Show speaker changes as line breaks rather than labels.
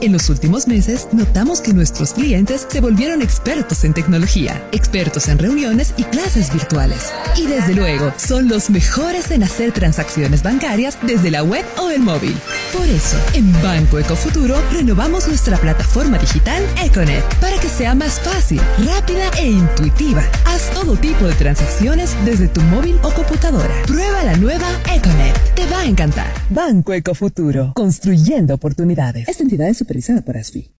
En los últimos meses, notamos que nuestros clientes se volvieron expertos en tecnología, expertos en reuniones y clases virtuales. Y desde luego, son los mejores en hacer transacciones bancarias desde la web o el móvil. Por eso, en Banco Ecofuturo renovamos nuestra plataforma digital Econet para que sea más fácil, rápida e intuitiva. Haz todo tipo de transacciones desde tu móvil o computadora. Prueba la nueva encantar. Banco Ecofuturo, construyendo oportunidades. Esta entidad es supervisada por ASFI.